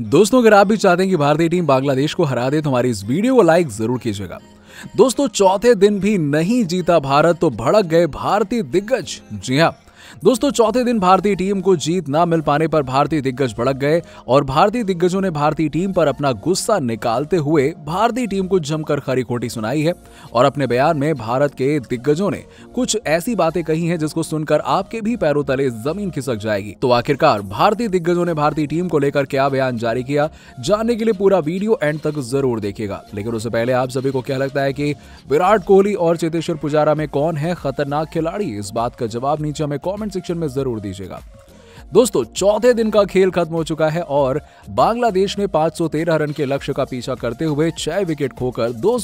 दोस्तों, अगर आप भी चाहते हैं कि भारतीय टीम बांग्लादेश को हरा दे तो हमारी इस वीडियो को लाइक ज़रूर कीजिएगा। दोस्तों, चौथे दिन भी नहीं जीता भारत तो भड़क गए भारतीय दिग्गज। जी हाँ दोस्तों, चौथे दिन भारतीय टीम को जीत न मिल पाने पर भारतीय दिग्गज भड़क गए और भारतीय दिग्गजों ने भारतीय टीम पर अपना गुस्सा निकालते हुए भारतीय टीम को जमकर खरी खोटी सुनाई है। और अपने बयान में भारत के दिग्गजों ने कुछ ऐसी बातें कही हैं जिसको सुनकर आपके भी पैरों तले ज़मीन खिसक जाएगी। तो आखिरकार, भारतीय दिग्गजों ने भारतीय टीम को लेकर क्या बयान जारी किया? जानने के लिए पूरा वीडियो एंड तक ज़रूर देखिएगा। लेकिन उससे पहले आप सभी को क्या लगता है कि विराट कोहली और चेतेश्वर पुजारा में कौन है खतरनाक खिलाड़ी? इस बात का जवाब नीचे हमें कॉमेंट कमेंट सेक्शन में ज़रूर दीजिएगा। दोस्तों, चौथे दिन का खेल खत्म हो चुका है और बांग्लादेश ने 513 रन के लक्ष्य का पीछा करते हुए छह विकेट खोकर दो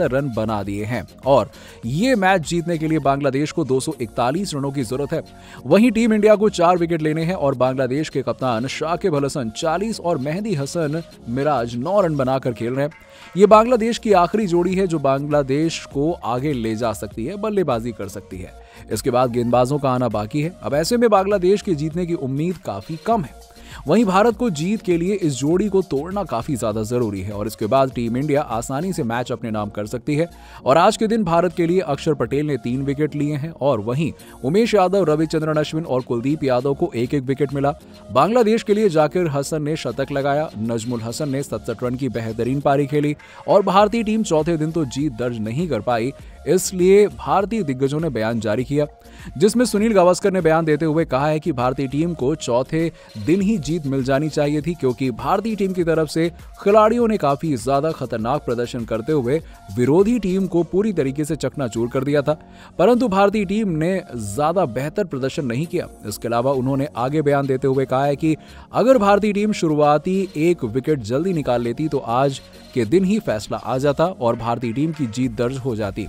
रन बना दिए हैं। और ये मैच जीतने के लिए बांग्लादेश को 241 रनों की ज़रूरत है। वहीं टीम इंडिया को चार विकेट लेने हैं और बांग्लादेश के कप्तान शाकिब अल हसन 40 और मेहदी हसन मिराज नौ रन बनाकर खेल रहे हैं। ये बांग्लादेश की आखिरी जोड़ी है जो बांग्लादेश को आगे ले जा सकती है, बल्लेबाजी कर सकती है। इसके बाद गेंदबाजों का आना बाकी है। अब ऐसे में बांग्लादेश के जीतने की उम्मीद काफ़ी कम है। वहीं भारत को जीत के लिए इस जोड़ी को तोड़ना काफ़ी ज़्यादा ज़रूरी है और इसके बाद टीम इंडिया आसानी से मैच अपने नाम कर सकती है। और आज के दिन भारत के लिए अक्षर पटेल ने तीन विकेट लिए हैं और वहीं उमेश यादव, रविचंद्रन अश्विन और कुलदीप यादव को एक एक विकेट मिला। बांग्लादेश के लिए जाकिर हसन ने शतक लगाया, नजमुल हसन ने सत्सठ रन की बेहतरीन पारी खेली और भारतीय टीम चौथे दिन तो जीत दर्ज नहीं कर पाई। इसलिए भारतीय दिग्गजों ने बयान जारी किया, जिसमें सुनील गावस्कर ने बयान देते हुए कहा है कि भारतीय टीम को चौथे दिन ही जीत मिल जानी चाहिए थी, क्योंकि भारतीय टीम की तरफ़ से खिलाड़ियों ने काफ़ी ज़्यादा खतरनाक प्रदर्शन करते हुए विरोधी टीम को पूरी तरीके से चकनाचूर कर दिया था। परंतु भारतीय टीम ने ज़्यादा बेहतर प्रदर्शन नहीं किया। इसके अलावा उन्होंने आगे बयान देते हुए कहा है कि अगर भारतीय टीम शुरुआती एक विकेट जल्दी निकाल लेती तो आज के दिन ही फैसला आ जाता और भारतीय टीम की जीत दर्ज हो जाती।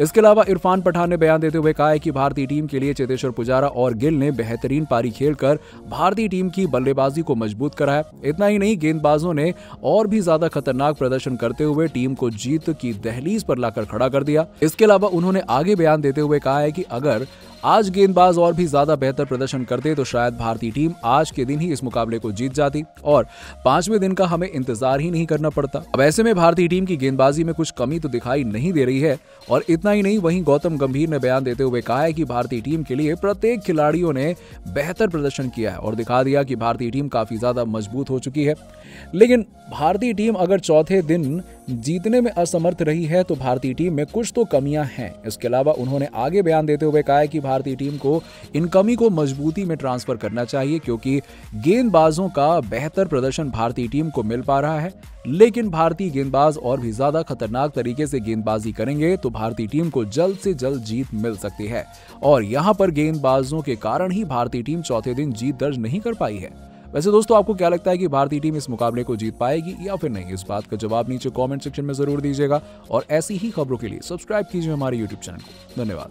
इसके अलावा इरफान पठान ने बयान देते हुए कहा है कि भारतीय टीम के लिए चेतेश्वर पुजारा और गिल ने बेहतरीन पारी खेलकर भारतीय टीम की बल्लेबाजी को मज़बूत कराया इतना ही नहीं, गेंदबाजों ने और भी ज़्यादा खतरनाक प्रदर्शन करते हुए टीम को जीत की दहलीज पर लाकर खड़ा कर दिया। इसके अलावा उन्होंने आगे बयान देते हुए कहा है कि अगर आज गेंदबाज और भी ज़्यादा बेहतर प्रदर्शन करते तो शायद भारतीय टीम आज के दिन ही इस मुकाबले को जीत जाती और पाँचवें दिन का हमें इंतज़ार ही नहीं करना पड़ता। अब ऐसे में भारतीय टीम की गेंदबाजी में कुछ कमी तो दिखाई नहीं दे रही है और इतना ही नहीं, वहीं गौतम गंभीर ने बयान देते हुए कहा है कि भारतीय टीम के लिए प्रत्येक खिलाड़ियों ने बेहतर प्रदर्शन किया है और दिखा दिया कि भारतीय टीम काफ़ी ज़्यादा मज़बूत हो चुकी है। लेकिन भारतीय टीम अगर चौथे दिन जीतने में असमर्थ रही है तो भारतीय टीम में कुछ तो कमियाँ हैं। इसके अलावा उन्होंने आगे बयान देते हुए कहा है कि भारतीय टीम को इन कमी को मजबूती में ट्रांसफ़र करना चाहिए क्योंकि गेंदबाजों का बेहतर प्रदर्शन भारतीय टीम को मिल पा रहा है। लेकिन भारतीय गेंदबाज और भी ज़्यादा खतरनाक तरीके से गेंदबाजी करेंगे तो भारतीय टीम को जल्द से जल्द जीत मिल सकती है। और यहाँ पर गेंदबाजों के कारण ही भारतीय टीम चौथे दिन जीत दर्ज नहीं कर पाई है। वैसे दोस्तों, आपको क्या लगता है कि भारतीय टीम इस मुकाबले को जीत पाएगी या फिर नहीं? इस बात का जवाब नीचे कॉमेंट सेक्शन में ज़रूर दीजिएगा और ऐसी ही खबरों के लिए सब्सक्राइब कीजिए हमारे यूट्यूब चैनल को। धन्यवाद।